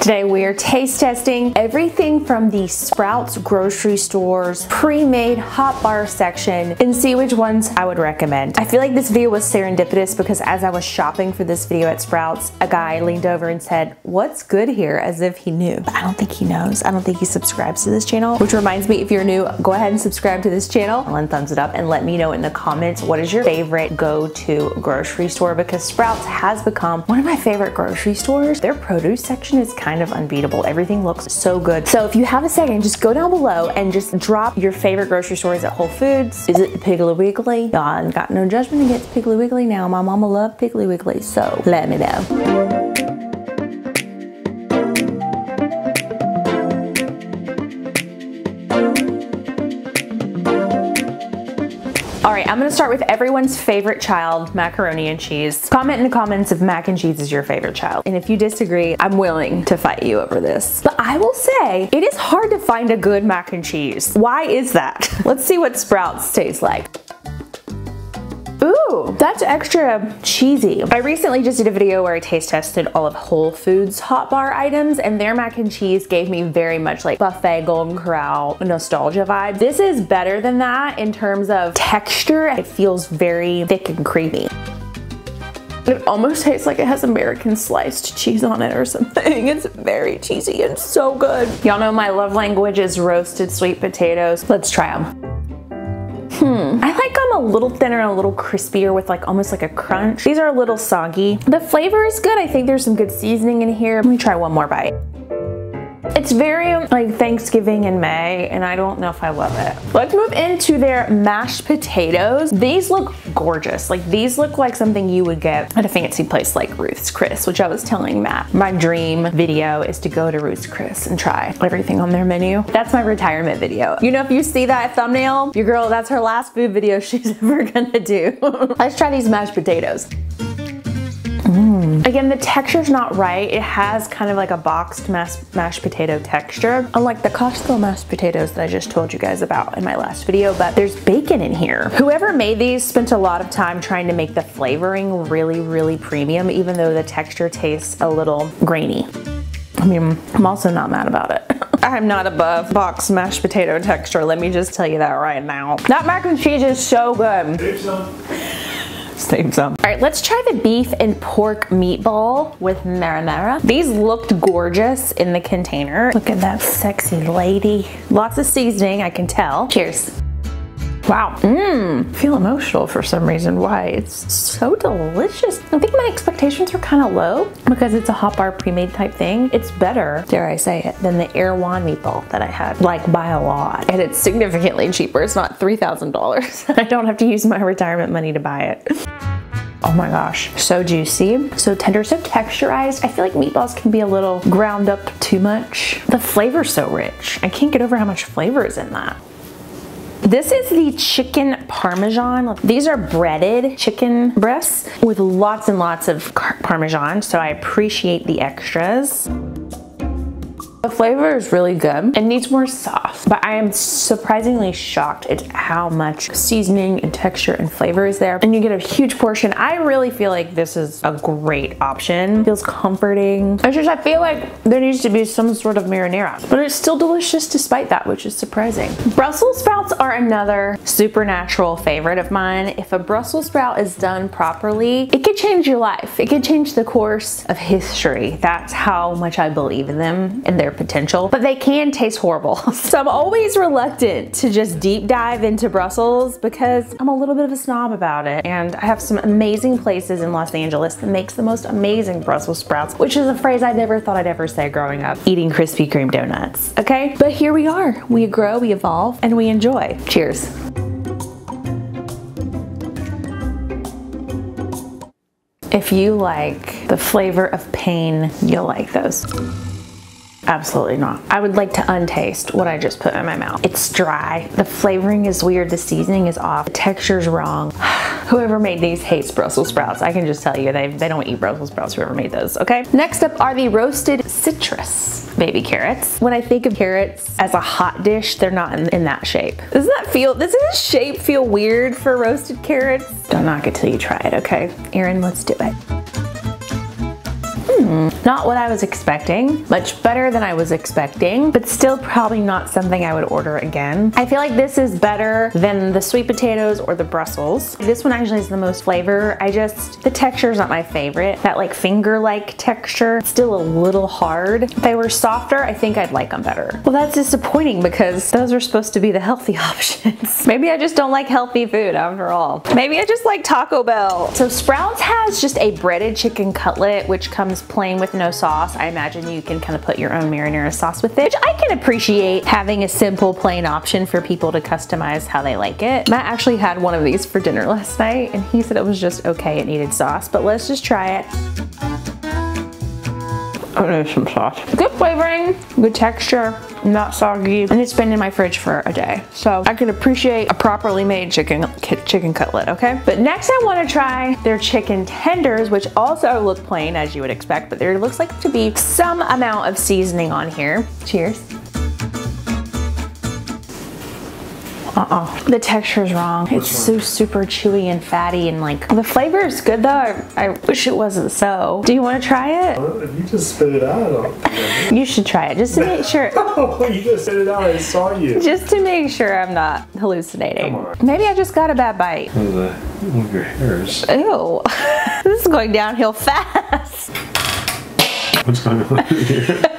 Today we are taste testing everything from the Sprouts grocery stores pre-made hot bar section and see which ones I would recommend. I feel like this video was serendipitous because as I was shopping for this video at Sprouts, a guy leaned over and said, what's good here? As if he knew. But I don't think he knows. I don't think he subscribes to this channel, which reminds me, if you're new, go ahead and subscribe to this channel and thumbs it up and let me know in the comments what is your favorite go-to grocery store because Sprouts has become one of my favorite grocery stores. Their produce section is kind of unbeatable. Everything looks so good. So if you have a second, just go down below and just drop your favorite grocery stores at Whole Foods. Is it Piggly Wiggly? Y'all got no judgment against Piggly Wiggly now. My mama loved Piggly Wiggly, so let me know. All right, I'm gonna start with everyone's favorite child, macaroni and cheese. Comment in the comments if mac and cheese is your favorite child. And if you disagree, I'm willing to fight you over this. But I will say, it is hard to find a good mac and cheese. Why is that? Let's see what Sprouts tastes like. Ooh, that's extra cheesy. I recently just did a video where I taste tested all of Whole Foods hot bar items and their mac and cheese gave me very much like buffet Golden Corral nostalgia vibe. This is better than that in terms of texture. It feels very thick and creamy. It almost tastes like it has American sliced cheese on it or something. It's very cheesy and so good. Y'all know my love language is roasted sweet potatoes. Let's try them. Hmm, I like them a little thinner and a little crispier with like almost like a crunch. These are a little soggy. The flavor is good. I think there's some good seasoning in here. Let me try one more bite. It's very like Thanksgiving in May and I don't know if I love it. Let's move into their mashed potatoes. These look gorgeous. Like these look like something you would get at a fancy place like Ruth's Chris, which I was telling Matt. My dream video is to go to Ruth's Chris and try everything on their menu. That's my retirement video. You know, if you see that thumbnail, your girl, that's her last food video she's ever gonna do. Let's try these mashed potatoes. Again, the texture's not right. It has kind of like a boxed mashed, mashed potato texture, unlike the Costco mashed potatoes that I just told you guys about in my last video, but there's bacon in here. Whoever made these spent a lot of time trying to make the flavoring really, really premium, even though the texture tastes a little grainy. I mean, I'm also not mad about it. I'm not above box mashed potato texture, let me just tell you that right now. That mac and cheese is so good. Save some. All right, let's try the beef and pork meatball with marinara. These looked gorgeous in the container. Look at that sexy lady. Lots of seasoning, I can tell. Cheers. Wow, mmm, feel emotional for some reason. Why? It's so delicious. I think my expectations were kind of low because it's a hot bar pre-made type thing. It's better, dare I say it, than the Erewhon meatball that I had, like by a lot. And it's significantly cheaper. It's not $3,000. I don't have to use my retirement money to buy it. Oh my gosh, so juicy, so tender, so texturized. I feel like meatballs can be a little ground up too much. The flavor's so rich. I can't get over how much flavor is in that. This is the chicken parmesan. These are breaded chicken breasts with lots and lots of parmesan, so I appreciate the extras. The flavor is really good. It needs more sauce, but I am surprisingly shocked at how much seasoning and texture and flavor is there. And you get a huge portion. I really feel like this is a great option. Feels comforting. It's just, I feel like there needs to be some sort of marinara, but it's still delicious despite that, which is surprising. Brussels sprouts are another supernatural favorite of mine. If a Brussels sprout is done properly, it could change your life. It could change the course of history. That's how much I believe in them and their their potential, but they can taste horrible. so I'm always reluctant to just deep dive into Brussels because I'm a little bit of a snob about it. And I have some amazing places in Los Angeles that makes the most amazing Brussels sprouts, which is a phrase I never thought I'd ever say growing up, eating Krispy Kreme donuts, okay? But here we are. We grow, we evolve, and we enjoy. Cheers. If you like the flavor of pain, you'll like those. Absolutely not. I would like to untaste what I just put in my mouth. It's dry. The flavoring is weird. The seasoning is off. The texture's wrong. Whoever made these hates Brussels sprouts. I can just tell you, they, they don't eat Brussels sprouts, whoever made those, okay? Next up are the roasted citrus baby carrots. When I think of carrots as a hot dish, they're not in, in that shape. Doesn't that feel, does this shape feel weird for roasted carrots? Don't knock it till you try it, okay? Erin, let's do it. Not what I was expecting. Much better than I was expecting, but still probably not something I would order again. I feel like this is better than the sweet potatoes or the Brussels. This one actually has the most flavor. I just, the texture is not my favorite. That like finger-like texture, still a little hard. If they were softer, I think I'd like them better. Well, that's disappointing because those are supposed to be the healthy options. Maybe I just don't like healthy food after all. Maybe I just like Taco Bell. So Sprouts has just a breaded chicken cutlet, which comes plain with no sauce. I imagine you can kind of put your own marinara sauce with it, which I can appreciate having a simple plain option for people to customize how they like it. Matt actually had one of these for dinner last night and he said it was just okay, it needed sauce, but let's just try it. Oh, there's some sauce. Good flavoring, good texture, not soggy, and it's been in my fridge for a day. So I can appreciate a properly made chicken chicken cutlet, okay? But next I wanna try their chicken tenders, which also look plain as you would expect, but there looks like to be some amount of seasoning on here. Cheers. Uh-uh. The texture is wrong. It's so super chewy and fatty and like, the flavor is good though. I, wish it wasn't so. Do you want to try it? Well, you just spit it out, you should try it just to make sure. oh, you just spit it out. I saw you. Just to make sure I'm not hallucinating. Maybe I just got a bad bite. One of your hairs. Ew. this is going downhill fast. What's going on here?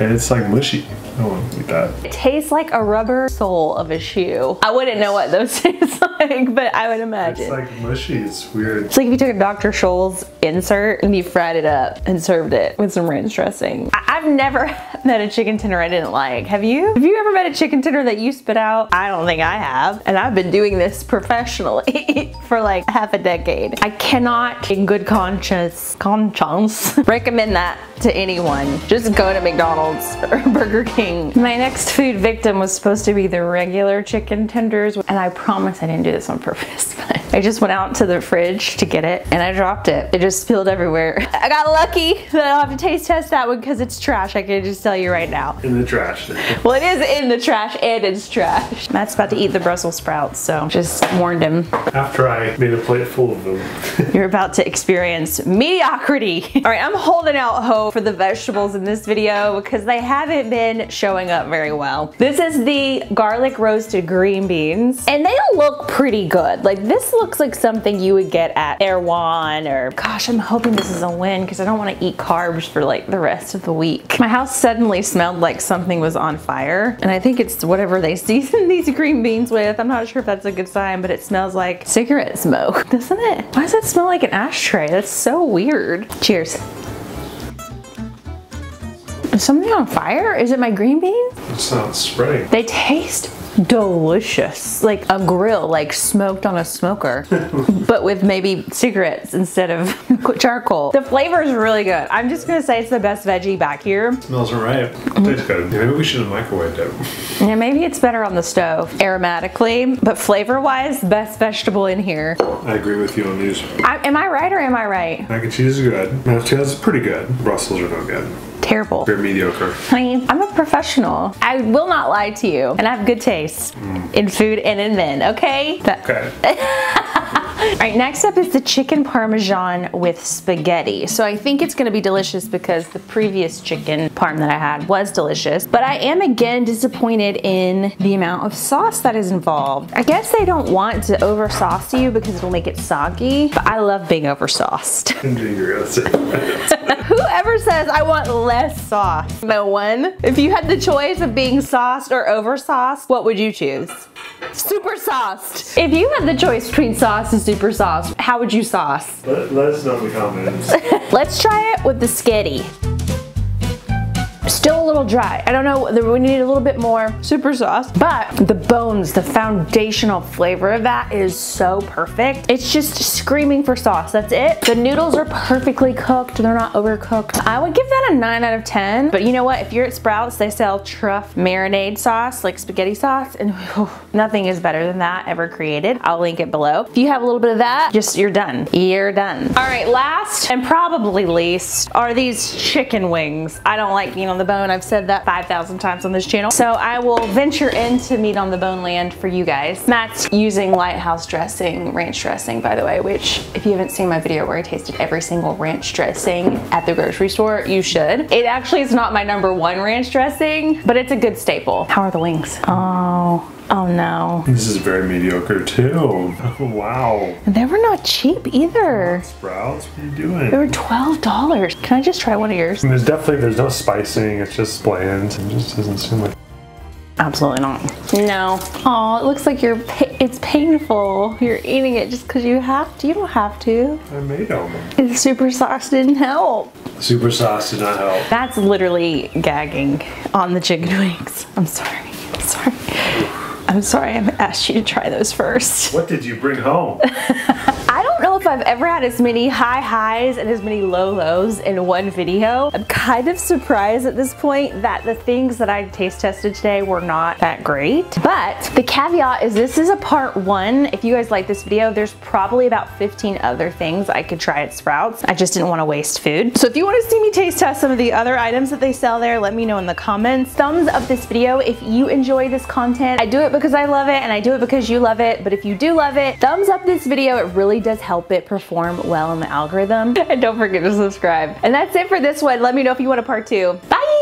and it's like mushy. I want to eat that. It tastes like a rubber sole of a shoe. I wouldn't know what those taste like, but I would imagine. It's like mushy. It's weird. It's like if you took a Dr. Scholl's insert and you fried it up and served it with some ranch dressing. I have never met a chicken tender I didn't like. Have you? Have you ever met a chicken tender that you spit out? I don't think I have. And I've been doing this professionally for like half a decade. I cannot, in good conscience, conscience, recommend that to anyone. Just go to McDonald's or Burger King my next food victim was supposed to be the regular chicken tenders and I promise I didn't do this on purpose. I just went out to the fridge to get it and I dropped it. It just spilled everywhere. I got lucky that I don't have to taste test that one because it's trash. I can just tell you right now. In the trash. well, it is in the trash and it's trash. Matt's about to eat the Brussels sprouts, so just warned him. After I made a plate full of them. You're about to experience mediocrity. All right, I'm holding out hope for the vegetables in this video because they haven't been showing up very well. This is the garlic roasted green beans and they look pretty good. Like this looks like something you would get at Erewhon or gosh, I'm hoping this is a win because I don't want to eat carbs for like the rest of the week. My house suddenly smelled like something was on fire and I think it's whatever they season these green beans with. I'm not sure if that's a good sign, but it smells like cigarette smoke, doesn't it? Why does it smell like an ashtray? That's so weird. Cheers. Is something on fire? Is it my green bean? It's not spreading. They taste delicious. Like a grill, like smoked on a smoker, but with maybe cigarettes instead of charcoal. The flavor is really good. I'm just gonna say it's the best veggie back here. It smells alright. Tastes good. Maybe we should have microwaved it. Yeah, maybe it's better on the stove aromatically, but flavor wise, best vegetable in here. I agree with you on these. I, am I right or am I right? Mac and cheese is good. Mac and cheese is pretty good. Brussels are no good terrible. They're mediocre. Honey, I'm a professional. I will not lie to you. And I have good taste mm. in food and in men, okay? okay. All right, next up is the chicken parmesan with spaghetti. So I think it's gonna be delicious because the previous chicken parm that I had was delicious, but I am again disappointed in the amount of sauce that is involved. I guess they don't want to over sauce you because it'll make it soggy, but I love being over sauced. Whoever says I want less sauce, no one. If you had the choice of being sauced or over sauced, what would you choose? Super sauced. If you had the choice between sauce and super sauce, how would you sauce? Let, let us know in the comments. Let's try it with the sketty. Still a little dry. I don't know, we need a little bit more super sauce, but the bones, the foundational flavor of that is so perfect. It's just screaming for sauce, that's it. The noodles are perfectly cooked, they're not overcooked. I would give that a nine out of 10, but you know what? If you're at Sprouts, they sell truff marinara sauce, like spaghetti sauce, and nothing is better than that ever created. I'll link it below. If you have a little bit of that, just you're done. You're done. All right, last and probably least are these chicken wings. I don't like being on the bone. I've said that 5,000 times on this channel. So I will venture into meat on the bone land for you guys. Matt's using Litehouse dressing, ranch dressing, by the way, which if you haven't seen my video where I tasted every single ranch dressing at the grocery store, you should. It actually is not my number one ranch dressing, but it's a good staple. How are the wings? Oh, Oh no. This is very mediocre too. Oh, wow. And they were not cheap either. Sprouts, what are you doing? They were $12. Can I just try one of yours? And there's definitely there's no spicing. It's just bland. It just doesn't seem like. Absolutely not. No. Oh, it looks like you're. Pa- it's painful. You're eating it just because you have to. You don't have to. I made them. The super sauce didn't help. Super sauce did not help. That's literally gagging on the chicken wings. I'm sorry. I'm sorry. I'm sorry I asked you to try those first. What did you bring home? If I've ever had as many high highs and as many low lows in one video. I'm kind of surprised at this point that the things that I taste tested today were not that great. But the caveat is this is a part one. If you guys like this video, there's probably about 15 other things I could try at Sprouts. I just didn't want to waste food. So if you want to see me taste test some of the other items that they sell there, let me know in the comments. Thumbs up this video if you enjoy this content. I do it because I love it and I do it because you love it. But if you do love it, thumbs up this video. It really does help it perform well in the algorithm. And don't forget to subscribe. And that's it for this one. Let me know if you want a part two. Bye!